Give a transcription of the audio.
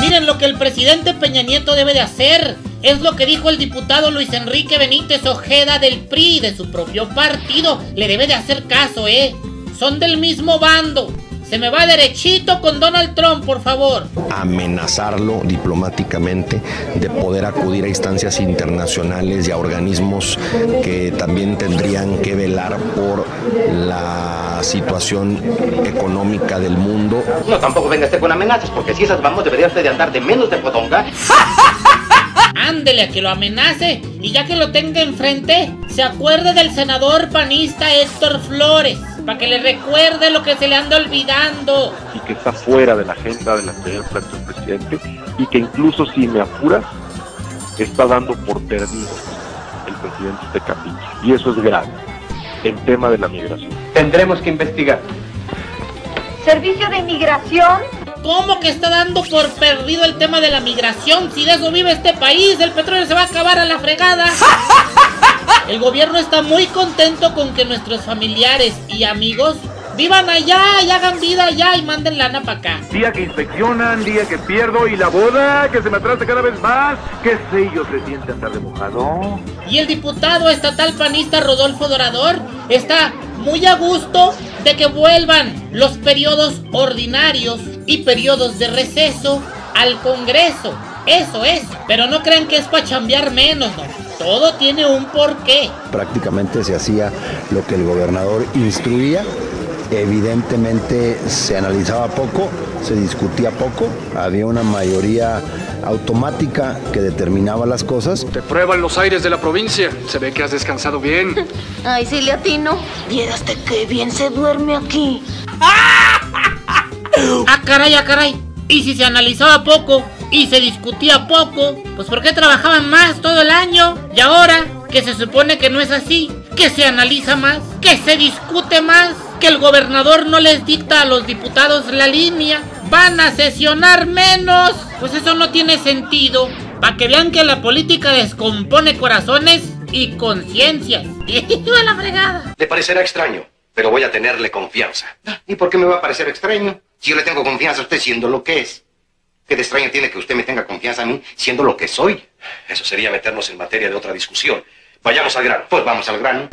Miren lo que el presidente Peña Nieto debe de hacer. Es lo que dijo el diputado Luis Enrique Benítez Ojeda del PRI de su propio partido. Le debe de hacer caso, ¿eh? Son del mismo bando. Se me va derechito con Donald Trump, por favor. Amenazarlo diplomáticamente de poder acudir a instancias internacionales y a organismos que también tendrían que velar por la situación económica del mundo. No, tampoco venga usted con amenazas, porque si esas vamos, debería usted de andar de menos de potonga. Ándele a que lo amenace y ya que lo tenga enfrente, se acuerde del senador panista Héctor Flores para que le recuerde lo que se le anda olvidando. Y que está fuera de la agenda del anterior presidente y que incluso si me apuras, está dando por perdido el presidente de capítulo. Y eso es grave, el tema de la migración. Tendremos que investigar. ¿Servicio de inmigración? ¿Cómo que está dando por perdido el tema de la migración? Si de eso vive este país, el petróleo se va a acabar a la fregada. El gobierno está muy contento con que nuestros familiares y amigos vivan allá y hagan vida allá y manden lana para acá. Día que inspeccionan, día que pierdo y la boda que se me atrasa cada vez más. ¿Qué sello se siente andar de mojado? Y el diputado estatal panista Rodolfo Dorador está muy a gusto de que vuelvan los periodos ordinarios y periodos de receso al Congreso. Eso es, pero no crean que es para chambear menos, no. Todo tiene un porqué. Prácticamente se hacía lo que el gobernador instruía. Evidentemente se analizaba poco, se discutía poco, había una mayoría automática que determinaba las cosas. Te prueban los aires de la provincia, se ve que has descansado bien. Ay, sí, le atino. Vieraste qué bien se duerme aquí. ah, caray, ah, caray. ¿Y si se analizaba poco? y se discutía poco, pues ¿por qué trabajaban más todo el año? Y ahora, que se supone que no es así, que se analiza más, que se discute más, que el gobernador no les dicta a los diputados la línea, van a sesionar menos, pues eso no tiene sentido. Para que vean que la política descompone corazones y conciencias. Y la fregada. Le parecerá extraño, pero voy a tenerle confianza. ¿Y por qué me va a parecer extraño? Si yo le tengo confianza a usted siendo lo que es. ¿Qué de extraño tiene que usted me tenga confianza en mí siendo lo que soy? Eso sería meternos en materia de otra discusión. Vayamos al grano. Pues vamos al grano.